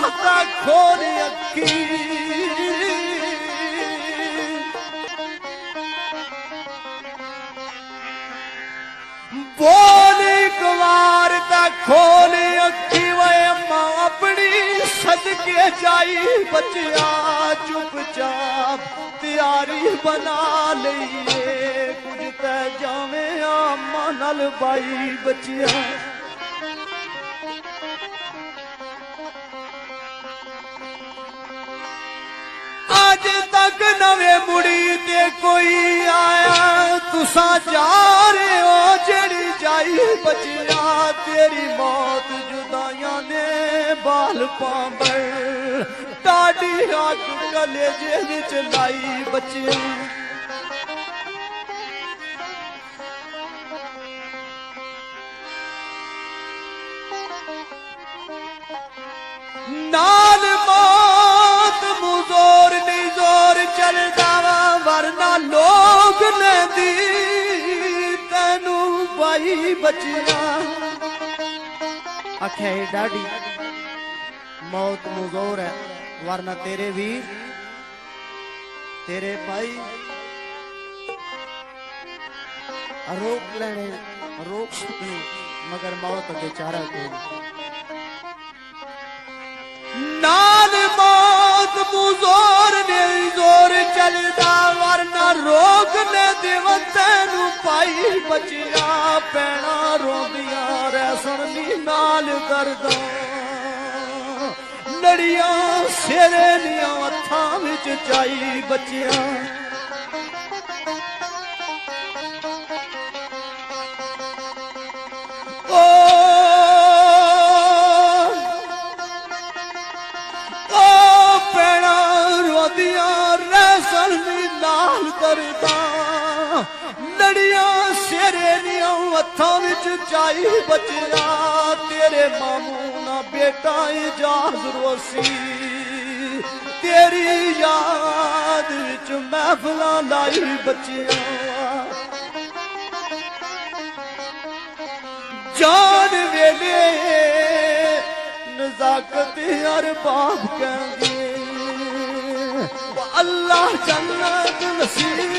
अंता खोल अखी बोले कुमार ता खोले अखी वे अम्मा अपनी सदके जाई बचिया चुपचाप तैयारी बना लिए कुछ ते जावे अम्मा नल बाई बचिया। तक नवे मुड़ी ते कोई आया। तुसा जा रहे हो जड़ी जाई बचिया। तेरी मौत जुदाइया ने बाल पांबर टाडी अग कलेजे विच लाई बचिया। ना वही बचिया। आख्या हे डाडी, मौत मजोर है, वरना तेरे वीर तेरे भाई रोक लेने, रोक सकने, मगर मौत बेचारा कोई ਤੈਨੂੰ ਪਾਈ ਬਚਿਆ ਪੈਣਾ ਰੋਂਦੀਆਂ ਰਹਿਸਣ ਦੀ ਨਾਲ ਦਰਦਾਂ ਲੜੀਆਂ ਸਿਰੇ ਦੀਆਂ ਹੱਥਾਂ ਵਿੱਚ ਚਾਈ ਬਚਿਆ ਓ ਓ ਪੈਣਾ ਰੋਦੀਆਂ ਰਹਿਸਣ ਦੀ ਲਾਲ ਕਰਦਾ ਲੜੀਆਂ ਸਿਰੇ ਦੀਆਂ ਹੱਥਾਂ ਵਿੱਚ ਚਾਈ ਬਚਿਆ ਤੇਰੇ ਮਾਮੂ ਨਾ ਬੇਟਾ ਇਜਾਜ਼ ਰੋਸੀ ਤੇਰੀ ਯਾਦ ਵਿੱਚ ਮਹਿਫਲਾਂ ਲਾਈ ਬਚਿਆ ਜਾਨ ਵੇਲੇ ਨਜ਼ਾਕਤ ਅਰਬਾਬ ਕਹਿੰਦੇ ਵਾ ਅੱਲਾਹ ਜੰਨਤ ਨਸੀਬ ਫਰਮਾਈ ਬੱਚਿਓ